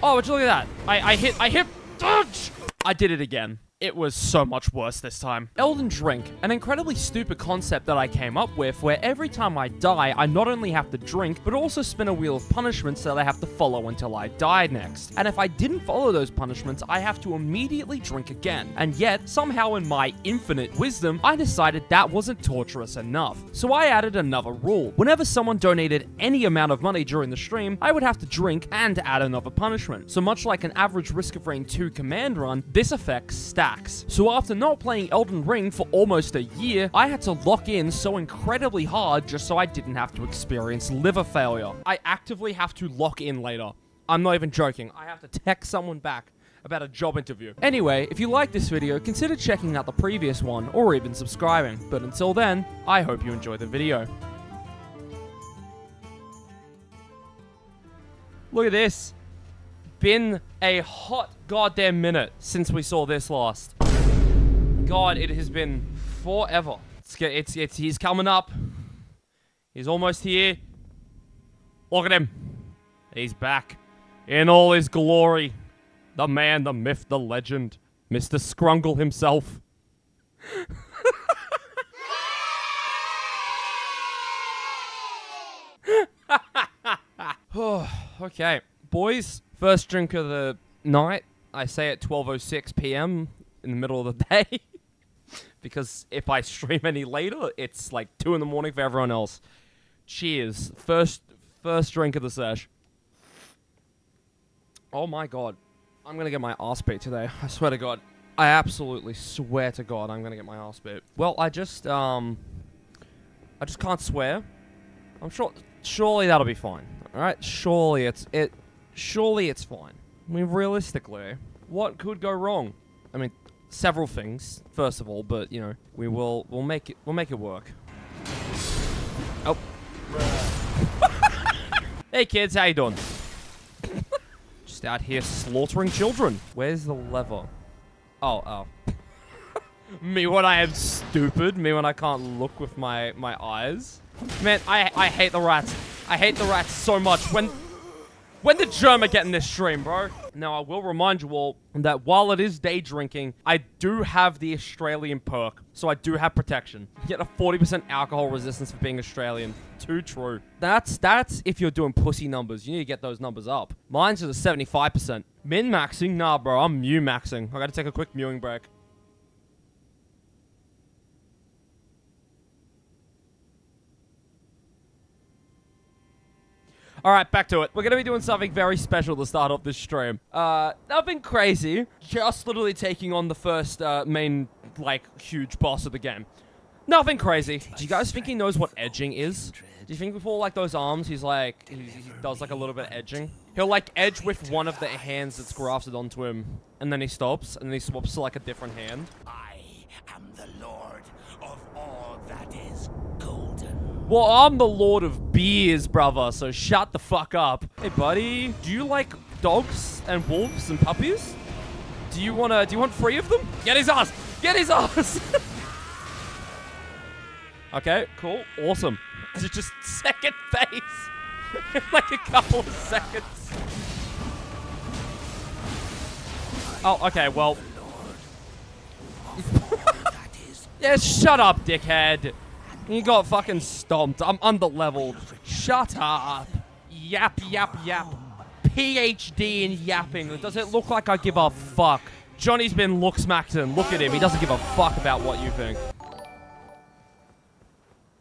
Oh, you look at that? I, I hit, I hit, oh, dodge! I did it again. It was so much worse this time. Elden Drink, an incredibly stupid concept that I came up with where every time I die, I not only have to drink, but also spin a wheel of punishments that I have to follow until I die next. And if I didn't follow those punishments, I have to immediately drink again. And yet, somehow in my infinite wisdom, I decided that wasn't torturous enough. So I added another rule. Whenever someone donated any amount of money during the stream, I would have to drink and add another punishment. So much like an average Risk of Rain 2 Commando run, this affects So after not playing Elden Ring for almost a year, I had to lock in so incredibly hard just so I didn't have to experience liver failure. I actively have to lock in later. I'm not even joking. I have to text someone back about a job interview. Anyway, if you like this video, consider checking out the previous one or even subscribing. But until then, I hope you enjoy the video. Look at this. Been a hot goddamn minute since we saw this last. God, it has been forever. It's, it's, it's, he's coming up. He's almost here. Look at him. He's back. In all his glory. The man, the myth, the legend. Mr. Scrungle himself. okay. Boys, first drink of the night. I say at 12.06 p.m. in the middle of the day. because if I stream any later, it's like 2 in the morning for everyone else. Cheers. First, first drink of the sesh. Oh my god. I'm gonna get my ass beat today. I swear to god. I absolutely swear to god I'm gonna get my ass beat. Well, I just, um... I just can't swear. I'm sure... Surely that'll be fine. Alright? Surely it's... it. Surely it's fine. I mean, realistically, what could go wrong? I mean, several things, first of all, but, you know, we will... We'll make it... We'll make it work. Oh. hey, kids. How you doing? Just out here slaughtering children. Where's the lever? Oh, oh. me when I am stupid. Me when I can't look with my, my eyes. Man, I, I hate the rats. I hate the rats so much. When when did Jerma get in this stream, bro? Now, I will remind you all that while it is day drinking, I do have the Australian perk. So I do have protection. Get a 40% alcohol resistance for being Australian. Too true. That's that's if you're doing pussy numbers. You need to get those numbers up. Mine's just a 75%. Min-maxing? Nah, bro. I'm mew-maxing. I gotta take a quick mewing break. All right, back to it. We're going to be doing something very special to start off this stream. Uh, nothing crazy. Just literally taking on the first uh, main, like, huge boss of the game. Nothing crazy. Do you guys think he knows what edging is? Do you think before, like, those arms, he's like, he, he does, like, a little bit of edging? He'll, like, edge with one of the hands that's grafted onto him. And then he stops, and then he swaps to, like, a different hand. I am the lord of all that is golden. Well, I'm the lord of beers, brother, so shut the fuck up. Hey, buddy, do you like dogs and wolves and puppies? Do you wanna, do you want three of them? Get his ass! Get his ass! okay, cool, awesome. It's just second phase. like a couple of seconds. Oh, okay, well. yeah, shut up, dickhead. You got fucking stomped. I'm under-leveled. Shut up. Yap, yap, yap. PhD in yapping. Does it look like I give a fuck? Johnny's been looks maxing. Look at him. He doesn't give a fuck about what you think.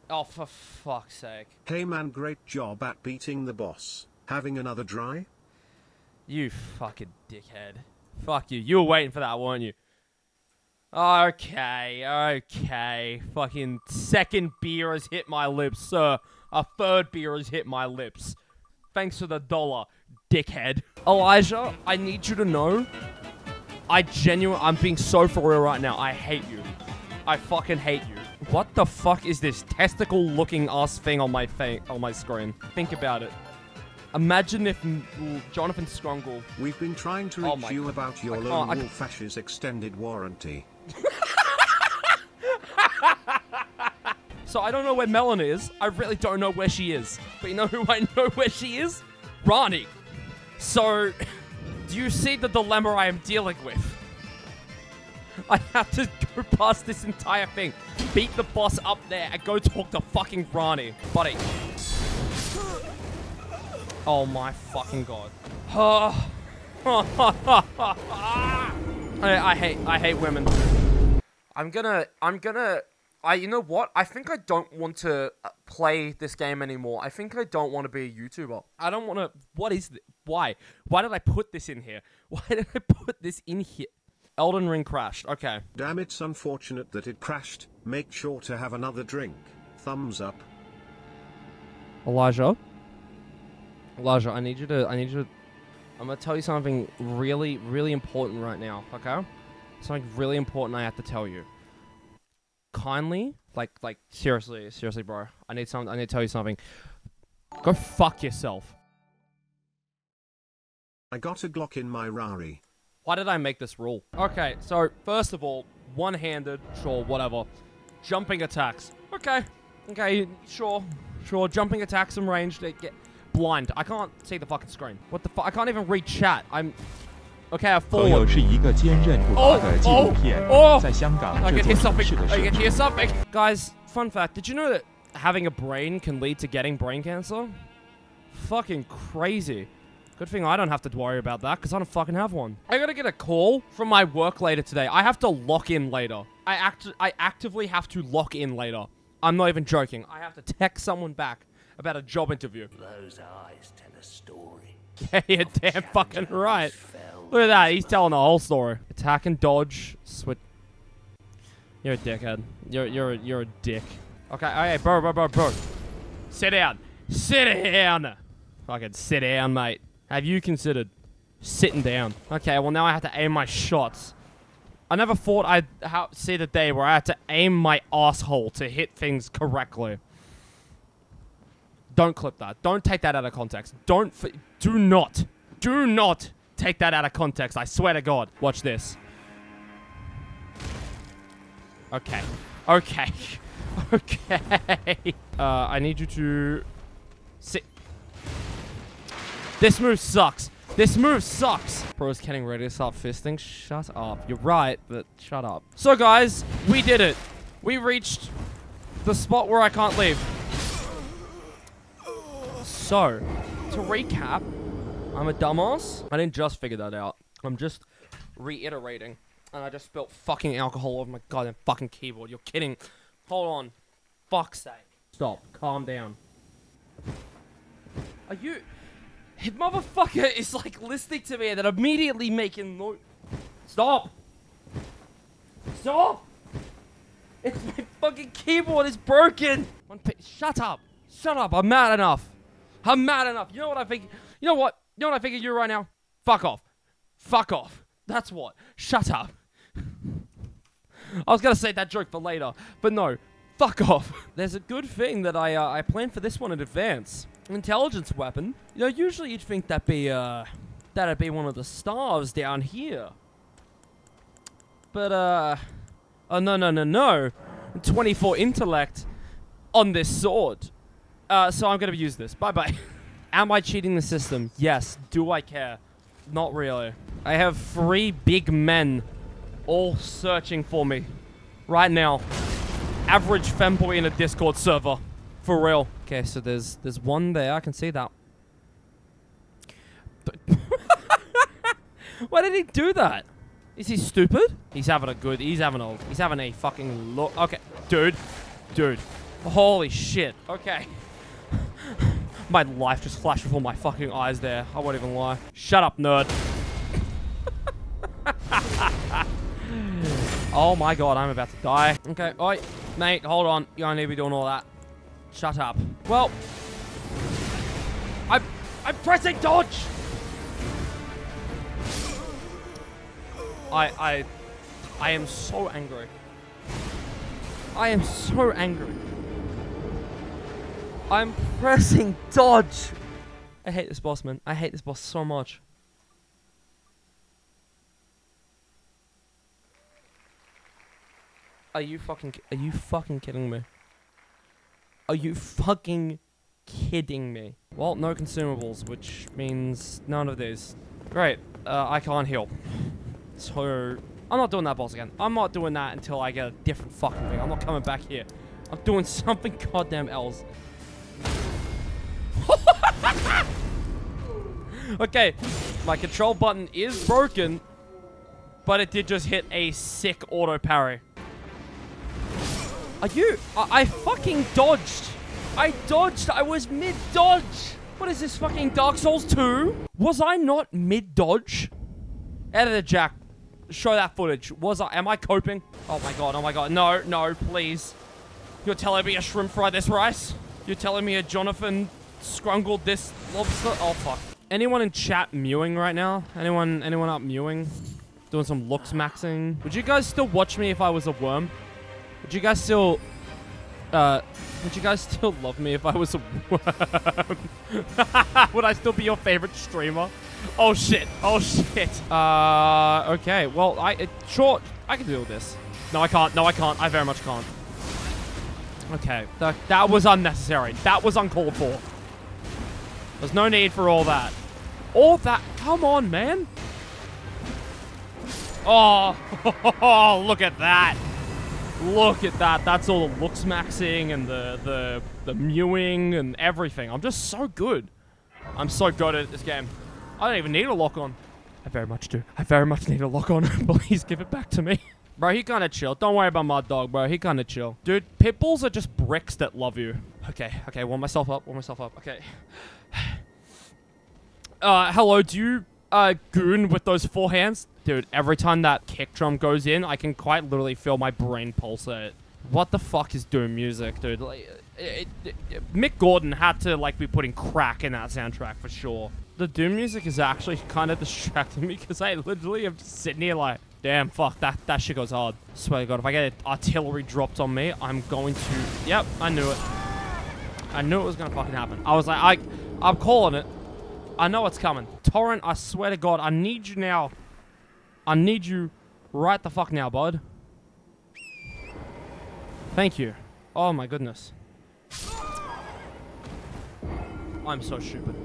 Oh, for fuck's sake. Hey man, great job at beating the boss. Having another dry? You fucking dickhead. Fuck you. You were waiting for that, weren't you? Okay, okay. Fucking second beer has hit my lips, sir. A third beer has hit my lips. Thanks for the dollar, dickhead. Elijah, I need you to know, I genuinely, I'm being so for real right now. I hate you. I fucking hate you. What the fuck is this testicle-looking ass thing on my fa on my screen? Think about it. Imagine if Jonathan Scrungle. We've been trying to Oh reach my you about your Lone Wolf extended warranty. So I don't know where Melina is. I really don't know where she is. But you know who I know where she is? Ranni. So Do you see the dilemma I am dealing with? I have to go past this entire thing, beat the boss up there, and go talk to fucking Ranni. Buddy. Oh my fucking god. I, I hate, I hate women. I'm gonna, I'm gonna, I, you know what? I think I don't want to uh, play this game anymore. I think I don't want to be a YouTuber. I don't want to, what is this? Why? Why did I put this in here? Why did I put this in here? Elden Ring crashed. Okay. Damn it's unfortunate that it crashed. Make sure to have another drink. Thumbs up. Elijah. Elijah, I need you to, I need you to, I'm gonna tell you something really, really important right now, okay? Something really important I have to tell you. Kindly, like, like, seriously, seriously, bro. I need some, I need to tell you something. Go fuck yourself. I got a Glock in my Rari. Why did I make this rule? Okay, so first of all, one-handed, sure, whatever. Jumping attacks. Okay. Okay, sure. Sure, jumping attacks and range. They get blind. I can't see the fucking screen. What the fuck? I can't even read chat. I'm... Okay, I 朋友 forward. 是一个坚韧不拔的纪录片 Oh, oh，在香港 I 制 can 作 hear 城市 something. 的 I 设 can 计 hear something. Guys, fun fact. Did you know that having a brain can lead to getting brain cancer? Fucking crazy. Good thing I don't have to worry about that because I don't fucking have one. I gotta get a call from my work later today. I have to lock in later. I act I actively have to lock in later. I'm not even joking. I have to text someone back about a job interview. Those eyes tell a story. Yeah, you're damn fucking Champions right. Look at that. He's telling the whole story. Attack and dodge. Switch. You're a dickhead. You're you're a- you're a dick. Okay, hey, bro, bro, bro, bro. Sit down. Sit down. Fucking sit down, mate. Have you considered sitting down? Okay, well now I have to aim my shots. I never thought I'd see the day where I had to aim my asshole to hit things correctly. Don't clip that. Don't take that out of context. Don't. Do not. Do not take that out of context. I swear to God. Watch this. Okay. Okay. Okay. Uh, I need you to sit. This move sucks. This move sucks. Bro's getting ready to start fisting. Shut up. You're right, but shut up. So, guys, we did it. We reached the spot where I can't leave. So, to recap, I'm a dumbass. I didn't just figure that out. I'm just reiterating. And I just spilled fucking alcohol over my goddamn fucking keyboard. You're kidding. Hold on. Fuck's sake. Stop. Calm down. Are you... His motherfucker is like listening to me and then immediately making no... Stop! Stop! It's my fucking keyboard is broken! Shut up! Shut up! I'm mad enough! I'm mad enough! You know what I think? You know what? You know what I think of you right now? Fuck off! Fuck off! That's what. Shut up! I was gonna say that joke for later, but no. Fuck off. There's a good thing that I uh, I planned for this one in advance. Intelligence weapon. You know, usually you'd think that'd be uh that'd be one of the stars down here. But uh oh no no no no. 24 intellect on this sword. Uh so I'm gonna use this. Bye bye. Am I cheating the system? Yes. Do I care? Not really. I have three big men all searching for me right now. Average femboy in a Discord server. For real. Okay, so there's there's one there. I can see that. Why did he do that? Is he stupid? He's having a good. He's having a. He's having a fucking look. Okay, dude, dude. Holy shit. Okay. My life just flashed before my fucking eyes there. I won't even lie. Shut up, nerd. oh my god, I'm about to die. Okay, oi, mate, hold on. You don't need to be doing all that. Shut up. Well, I'm, I'm pressing dodge. I, I, I am so angry. I am so angry. I'm pressing dodge. I hate this boss, man. I hate this boss so much. Are you fucking are you fucking kidding me? Are you fucking kidding me? Well, no consumables, which means none of these. Great. Uh, I can't heal. So, I'm not doing that boss again. I'm not doing that until I get a different fucking thing. I'm not coming back here. I'm doing something goddamn else. okay, my control button is broken, but it did just hit a sick auto parry. Are you? I, I fucking dodged. I dodged. I was mid-dodge. What is this fucking Dark Souls 2? Was I not mid-dodge? Editor Jack, show that footage. Was I? Am I coping? Oh my god, oh my god. No, no, please. You're telling me a shrimp fried this rice? You're telling me a Jonathan scrungled this lobster? Oh fuck. Anyone in chat mewing right now? Anyone anyone up mewing? Doing some looks maxing? Would you guys still watch me if I was a worm? Would you guys still uh would you guys still love me if I was a worm? would I still be your favorite streamer? Oh shit. Oh shit. Uh okay. Well, I it, sure I can deal with this. No, I can't. No, I can't. I very much can't. Okay. That that was unnecessary. That was uncalled for. There's no need for all that. All that. Come on, man. Oh, look at that. Look at that. That's all the looks maxing and the, the, the mewing and everything. I'm just so good. I'm so good at this game. I don't even need a lock on. I very much do. I very much need a lock on. Please give it back to me. Bro, he kind of chill. Don't worry about my dog, bro. He kind of chill. Dude, pit bulls are just bricks that love you. Okay, okay. Warm myself up. Warm myself up. Okay. Uh, hello. Do you, uh, goon with those four hands? Dude, every time that kick drum goes in, I can quite literally feel my brain pulsate. What the fuck is Doom music, dude? Like, it, it, it- Mick Gordon had to, like, be putting crack in that soundtrack for sure. The Doom music is actually kind of distracting me because I literally am just sitting here like, damn, fuck, that, that shit goes hard. Swear to God, if I get artillery dropped on me, I'm going to... Yep, I knew it. I knew it was gonna fucking happen. I was like, I, I'm calling it. I know it's coming. Torrent, I swear to God, I need you now. I need you right the fuck now, bud. Thank you. Oh my goodness. I'm so stupid.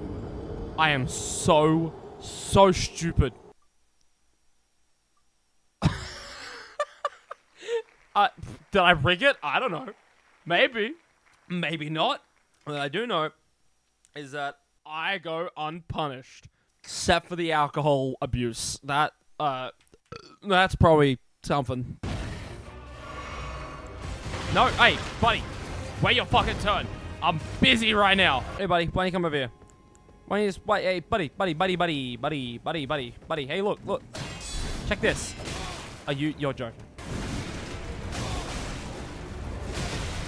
I am so, so stupid. uh, did I rig it? I don't know. Maybe. Maybe not. What I do know is that I go unpunished, except for the alcohol abuse. That uh, that's probably something. No, hey, buddy, wait your fucking turn. I'm busy right now. Hey, buddy, why don't you come over here? Why don't you just, wait, hey, buddy, buddy, buddy, buddy, buddy, buddy, buddy, buddy. Hey, look, look, check this. Are you, you're joking?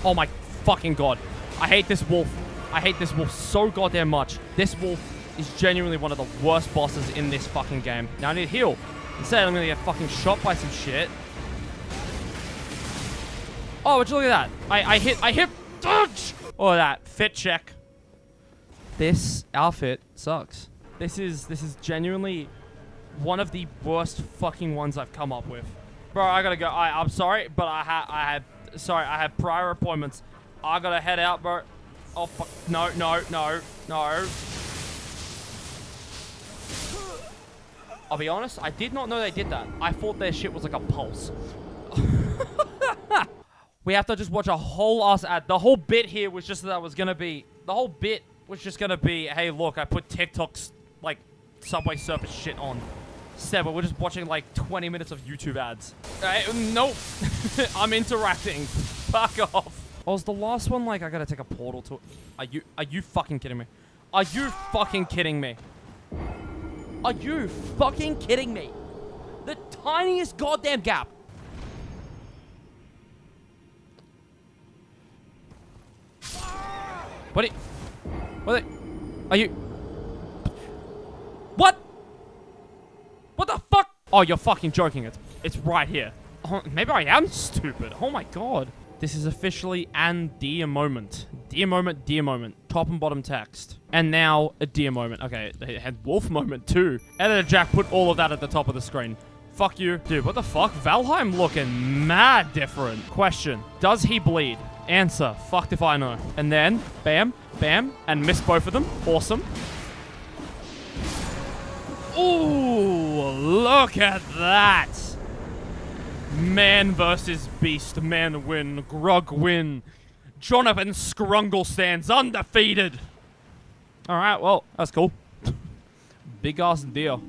Oh my fucking god. I hate this wolf. I hate this wolf so goddamn much. This wolf is genuinely one of the worst bosses in this fucking game. Now I need heal. Instead, I'm gonna get fucking shot by some shit. Oh, would you look at that? I, I hit, I hit, dodge! Oh, that, fit check. This outfit sucks. This is, this is genuinely one of the worst fucking ones I've come up with. Bro, I gotta go. I, I'm sorry, but I had, I had, sorry, I had prior appointments. I gotta head out, bro. Oh, fuck. No, no, no, no. I'll be honest, I did not know they did that. I thought their shit was like a pulse. we have to just watch a whole ass ad. The whole bit here was just that was gonna be, the whole bit was just gonna be, hey, look, I put TikTok's, like, Subway Surfers shit on. Instead, we're just watching like 20 minutes of YouTube ads. Nope. I'm interacting. Fuck off. Oh, was the last one like I gotta take a portal to? it? Are you are you fucking kidding me? Are you fucking kidding me? Are you fucking kidding me? The tiniest goddamn gap. What? Are, what? Are you? What? What the fuck? Oh, you're fucking joking. It's it's right here. Oh, maybe I am stupid. Oh my god. This is officially an dear moment. Dear moment, dear moment. Top and bottom text. And now a dear moment. Okay, they had wolf moment too. Editor Jack put all of that at the top of the screen. Fuck you. Dude, what the fuck? Valheim looking mad different. Question. Does he bleed? Answer. Fucked if I know. And then, bam, bam, and miss both of them. Awesome. Ooh, look at that. Man versus beast. Man win. Grog win. Jonathan Scrungle stands undefeated. Alright, well, that's cool. Big ass deal.